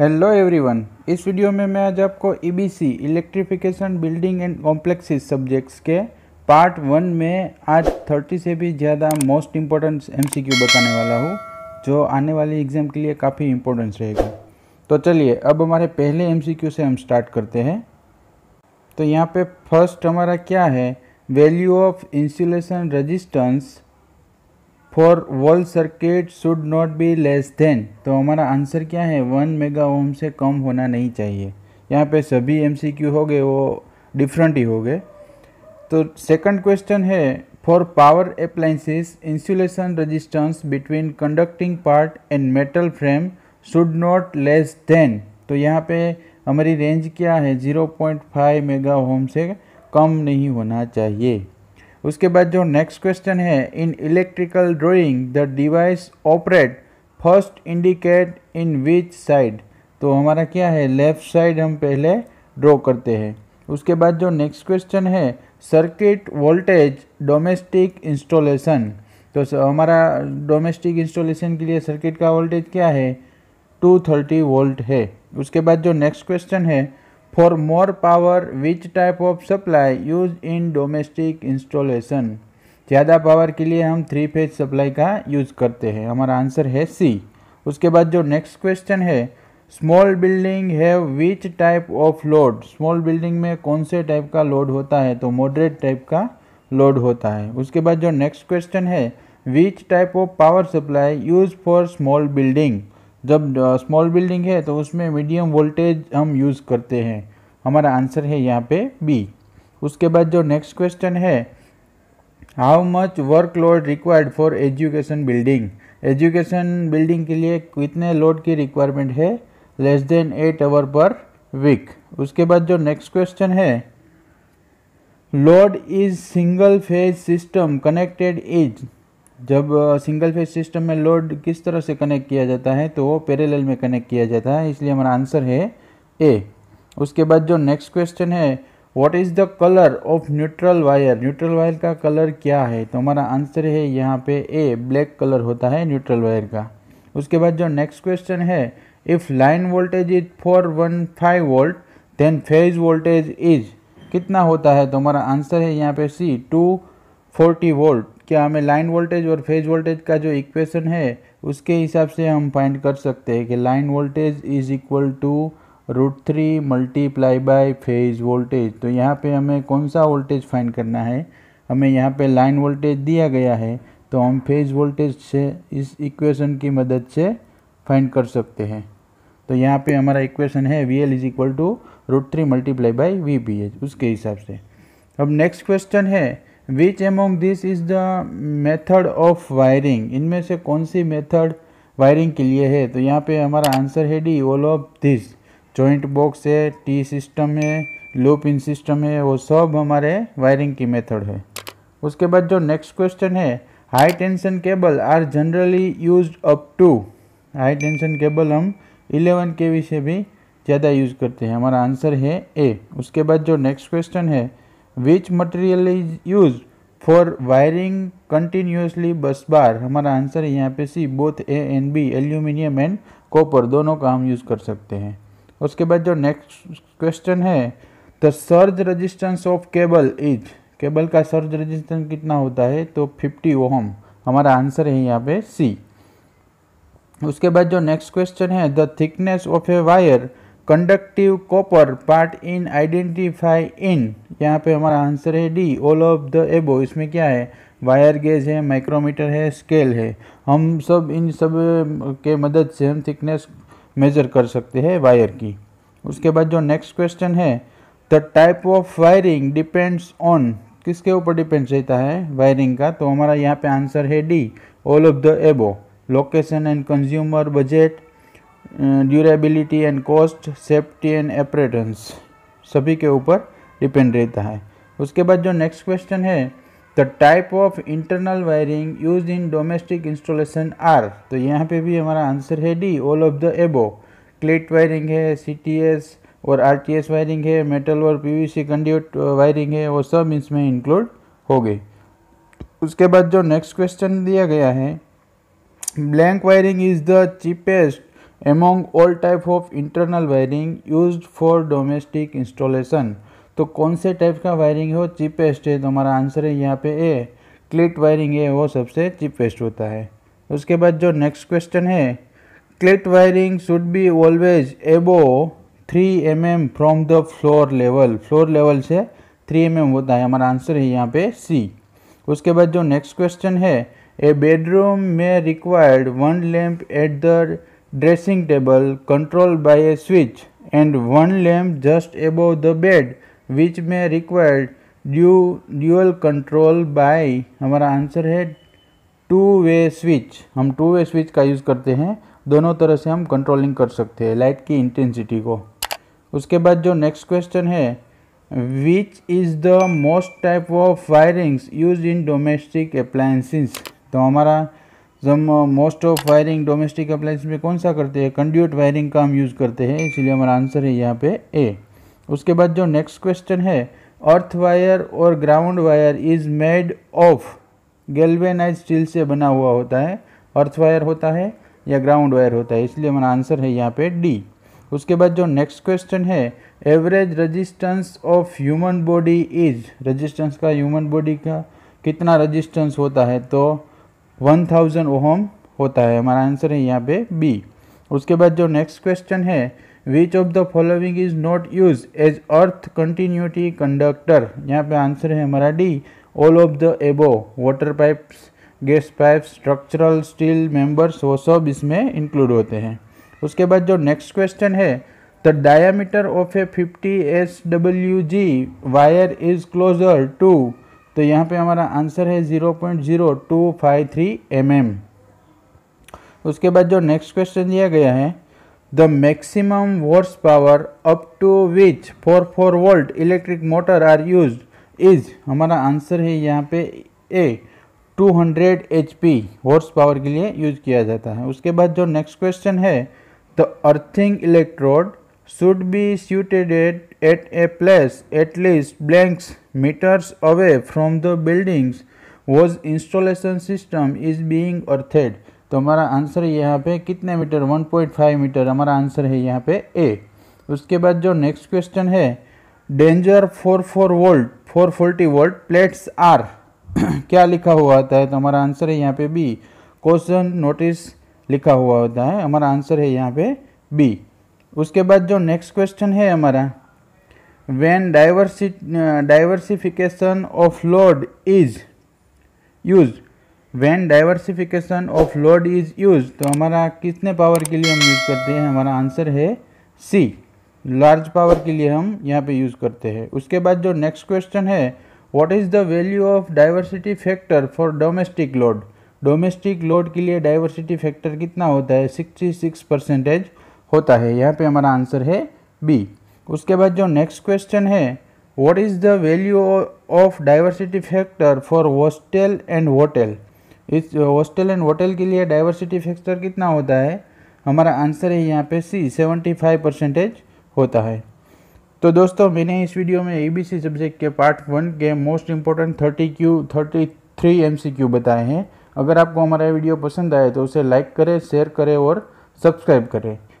Hello everyone इस video में मैं आज आपको EBC electrification building and complexes subjects के पार्ट वन में आज 30 से भी ज़्यादा मोस्ट इम्पोर्टेंट एमसीक्यू बताने वाला हूँ, जो आने वाली एग्ज़ाम के लिए काफ़ी इम्पोर्टेंस रहेगा। तो चलिए, अब हमारे पहले एमसीक्यू से हम स्टार्ट करते हैं। तो यहाँ पे फ़र्स्ट हमारा क्या है? Value of insulation resistance for wall circuit should not be less than तो हमारा आंसर क्या है? वन मेगा ओम से कम होना नहीं चाहिए। यहाँ पे सभी एम सी क्यू हो गए, वो डिफरेंट ही हो गए। तो सेकंड क्वेश्चन है for power appliances insulation resistance between conducting part and metal frame should not less than तो यहाँ पे हमारी रेंज क्या है? 0.5 मेगा ओम से कम नहीं होना चाहिए। उसके बाद जो नेक्स्ट क्वेश्चन है in electrical drawing the device operate first indicate in which side तो हमारा क्या है लेफ़्ट साइड हम पहले ड्रॉ करते हैं। उसके बाद जो नेक्स्ट क्वेश्चन है सर्किट वोल्टेज डोमेस्टिक इंस्टॉलेशन तो हमारा डोमेस्टिक इंस्टॉलेशन के लिए सर्किट का वोल्टेज क्या है? 230 वोल्ट है। उसके बाद जो नेक्स्ट क्वेश्चन है for more power which type of supply use in domestic installation ज़्यादा पावर के लिए हम थ्री फ़ेज़ सप्लाई का यूज़ करते हैं। हमारा आंसर है सी उसके बाद जो नेक्स्ट क्वेश्चन है small building have which type of load small building में कौन से टाइप का लोड होता है? तो मॉडरेट टाइप का लोड होता है। उसके बाद जो नेक्स्ट क्वेश्चन है which type of power supply use for small building जब स्मॉल बिल्डिंग है तो उसमें मीडियम वोल्टेज हम यूज़ करते हैं। हमारा आंसर है यहाँ पे बी उसके बाद जो नेक्स्ट क्वेश्चन है how much work load required for education building education building के लिए कितने लोड की रिक्वायरमेंट है? Less than eight hour per week उसके बाद जो नेक्स्ट क्वेश्चन है load is single phase system connected is जब सिंगल फ़ेज़ सिस्टम में लोड किस तरह से कनेक्ट किया जाता है तो वो पैरेलल में कनेक्ट किया जाता है, इसलिए हमारा आंसर है ए उसके बाद जो नेक्स्ट क्वेश्चन है what is the colour of neutral wire neutral wire का कलर क्या है? तो हमारा आंसर है यहाँ पे ए ब्लैक कलर होता है न्यूट्रल वायर का. उसके बाद जो नेक्स्ट क्वेश्चन है if line voltage is four one five volt then phase voltage is कितना होता है? तो हमारा आंसर है यहाँ पे सी टू फोर्टी वोल्ट क्या हमें लाइन वोल्टेज और फ़ेज़ वोल्टेज का जो इक्वेशन है, उसके हिसाब से हम फाइंड कर सकते हैं कि line voltage is equal to root three multiply by phase voltage तो यहाँ पे हमें कौन सा वोल्टेज फाइंड करना है? हमें यहाँ पे लाइन वोल्टेज दिया गया है तो हम फ़ेज़ वोल्टेज से इस इक्वेशन की मदद से फाइंड कर सकते हैं। तो यहाँ पे हमारा इक्वेशन है V L is equal to root three multiply by V B H उसके हिसाब से। अब नेक्स्ट क्वेश्चन है which among this is the method of wiring इनमें से कौन सी मेथड वायरिंग के लिए है? तो यहाँ पे हमारा आंसर है D all of this joint box है टी सिस्टम है लूप इन सिस्टम है, वो सब हमारे वायरिंग की मेथड है। उसके बाद जो नेक्स्ट क्वेश्चन है high tension cable are generally use up to high tension cable हम 11 के से भी ज़्यादा यूज़ करते हैं। हमारा आंसर है ए उसके बाद जो नेक्स्ट क्वेश्चन है which material is use for wiring continuously bus bar हमारा आंसर है यहाँ पे C both A and B aluminium and copper दोनों का हम यूज़ कर सकते हैं। उसके बाद जो नेक्स्ट क्वेश्चन है the surge resistance of cable is cable का सर्ज रजिस्टेंस कितना होता है? तो 50 ओहम हमारा आंसर है यहाँ पे सी उसके बाद जो नेक्स्ट क्वेश्चन है the thickness of a wire conductive copper part in identify in यहाँ पे हमारा आंसर है डी ऑल ऑफ़ द एबो इसमें क्या है? वायर गेज है माइक्रोमीटर है स्केल है. हम सब इन सब के मदद से हम थिकनेस मेजर कर सकते हैं वायर की. उसके बाद जो नेक्स्ट क्वेश्चन है the type of wiring depends on किसके ऊपर डिपेंड रहता है? वायरिंग का. तो हमारा यहाँ पे आंसर है D all of the above location and consumer budget durability and cost safety and appearance सभी के ऊपर डिपेंड रहता है। उसके बाद जो नेक्स्ट क्वेश्चन है the type of internal wiring use in domestic installation are तो यहाँ पे भी हमारा आंसर है D all of the above cleat wiring है सीटीएस और आरटीएस वायरिंग है मेटल और पी वी सी वायरिंग है, वो सब इसमें इंक्लूड हो गई उसके बाद जो नेक्स्ट क्वेश्चन दिया गया है blank wiring is the cheapest among all type of internal wiring use for domestic installation तो कौन से टाइप का वायरिंग है? वो चीपेस्ट है तो हमारा आंसर है यहाँ पे ए क्लिट वायरिंग है वो सबसे चीपेस्ट होता है। उसके बाद जो नेक्स्ट क्वेश्चन है cleat wiring should be always above three M M from the floor level floor level से थ्री एम एम होता है, हमारा आंसर है यहाँ पे सी उसके बाद जो नेक्स्ट क्वेश्चन है ए बेडरूम में required one lamp at the dressing table control by a switch and one lamp just above the bed which में required due dual control by हमारा आंसर है टू वे स्विच हम two way switch का use करते हैं। दोनों तरह से हम कंट्रोलिंग कर सकते हैं लाइट की इंटेंसिटी को। उसके बाद जो नेक्स्ट क्वेश्चन है which is the most type of wirings use in domestic appliances तो हमारा जब most of wiring domestic appliance में कौन सा करते हैं? कंड्यूट वायरिंग का हम यूज़ करते हैं, इसलिए हमारा आंसर है यहाँ पे ए उसके बाद जो नेक्स्ट क्वेश्चन है अर्थ वायर और ground wire is made of galvanise steel से बना हुआ होता है। अर्थ वायर होता है या ग्राउंड वायर होता है, इसलिए हमारा आंसर है यहाँ पे डी उसके बाद जो नेक्स्ट क्वेश्चन है average resistance of human body is resistance का ह्यूमन बॉडी का कितना रजिस्टेंस होता है? तो 1000 थाउज़ेंड ओहम होता है। हमारा आंसर है यहाँ पे बी उसके बाद जो नेक्स्ट क्वेश्चन है which of the following is not use as earth continuity conductor यहाँ पे आंसर है हमारा D all of the above water pipes gas pipe structural steel members वो सब इसमें इंक्लूड होते हैं। उसके बाद जो नेक्स्ट क्वेश्चन है the diameter of a 50 S W G wire is closer to तो यहाँ पे हमारा आंसर है zero point zero two five three M M. उसके बाद जो नेक्स्ट क्वेश्चन दिया गया है, the maximum wars power up to which four four volt electric motor are use is, हमारा आंसर है यहाँ पे A 200 hundred H P horse power के लिए यूज़ किया जाता है। उसके बाद जो नेक्स्ट क्वेश्चन है, the earthing electrode should be suited at a place at least blanks metres away from the buildings was installation system is being earthed तो हमारा आंसर यहाँ पे कितने मीटर? 1.5 मीटर। हमारा आंसर है यहाँ पे ए उसके बाद जो नेक्स्ट क्वेश्चन है danger four four volt four forty volt plates are क्या लिखा हुआ होता है? तो हमारा आंसर है यहाँ पे बी क्वेश्चन नोटिस लिखा हुआ होता है। हमारा आंसर है यहाँ पे बी उसके बाद जो नेक्स्ट क्वेश्चन है हमारा when diversi diversification of load is use when diversification of load is use तो हमारा कितने पावर के लिए हम यूज़ करते हैं? हमारा आंसर है सी लार्ज पावर के लिए हम यहाँ पे यूज़ करते हैं। उसके बाद जो नेक्स्ट क्वेश्चन है what is the value of diversity factor for domestic load domestic load के लिए डाइवर्सिटी फैक्टर कितना होता है? सिक्सटी सिक्स परसेंटेज होता है। यहाँ पे हमारा आंसर है बी। उसके बाद जो नेक्स्ट क्वेश्चन है what is the value of diversity factor for hostel and hotel इस हॉस्टल एंड होटल के लिए डाइवर्सिटी फैक्टर कितना होता है? हमारा आंसर है यहाँ पे सी सेवेंटी फाइव परसेंटेज होता है। तो दोस्तों, मैंने इस वीडियो में एबीसी सब्जेक्ट के पार्ट वन के most important thirty Q thirty three M बताए हैं। अगर आपको हमारा वीडियो पसंद आए तो उसे लाइक करें शेयर करें और सब्सक्राइब करें।